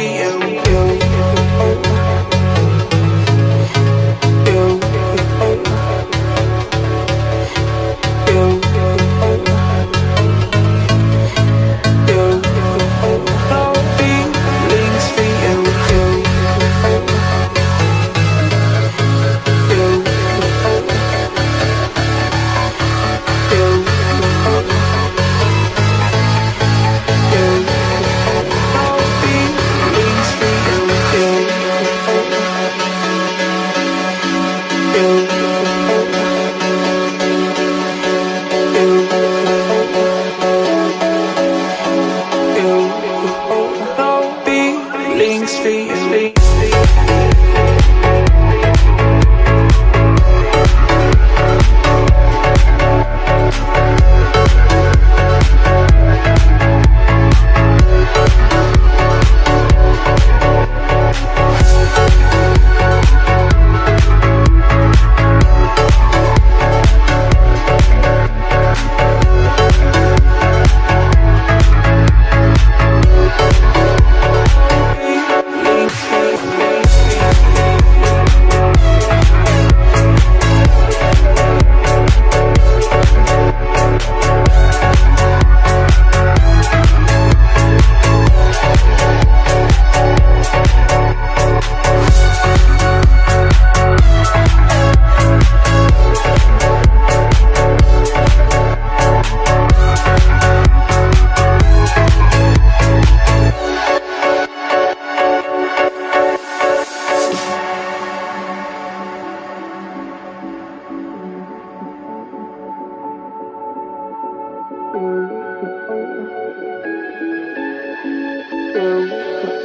see you. Feelings for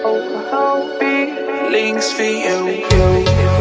Feelings for you.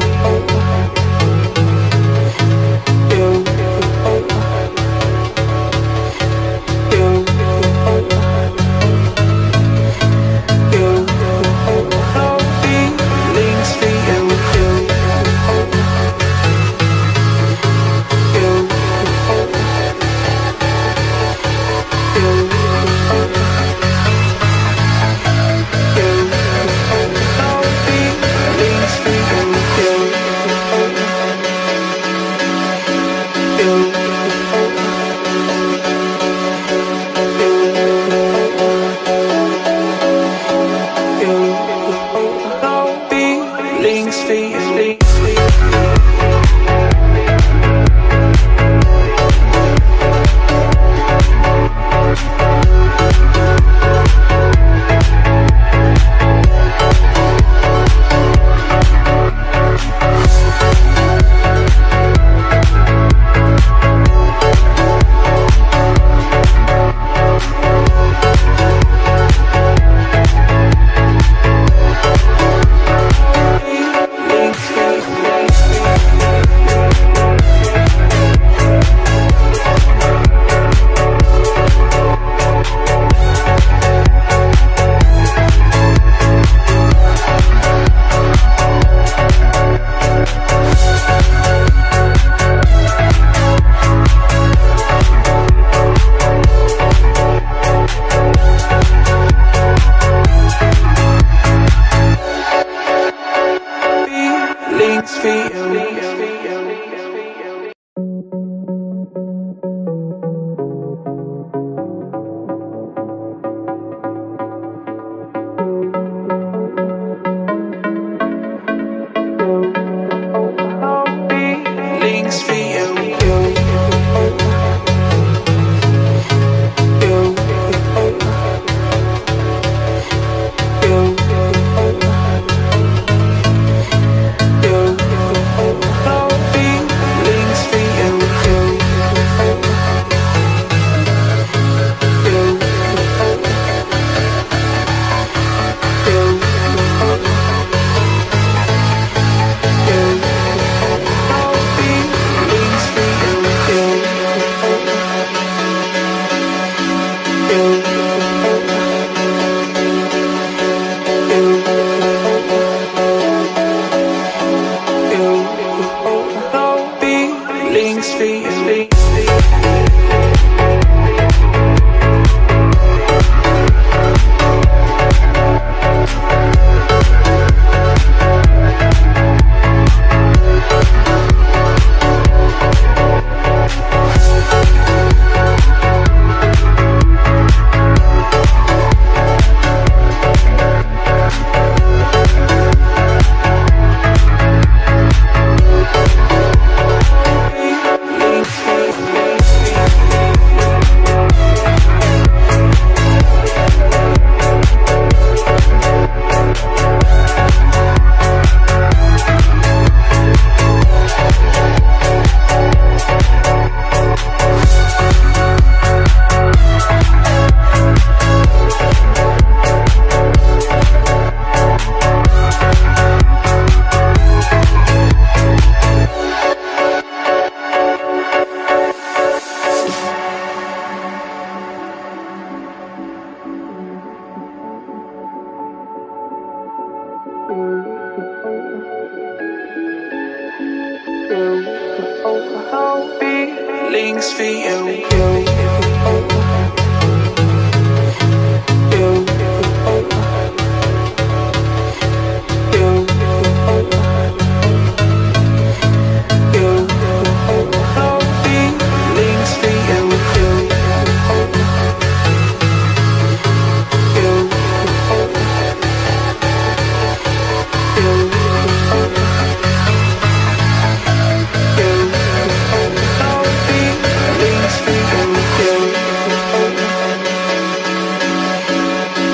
Feelings for you.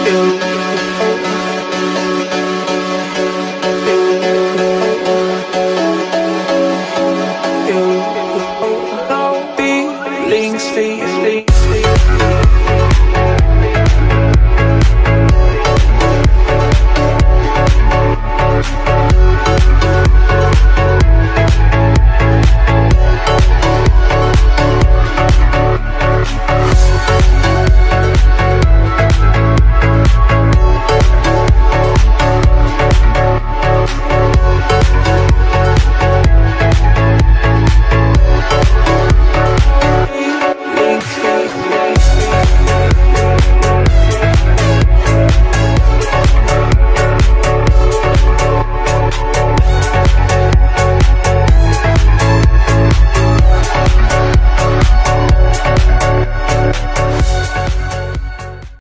you.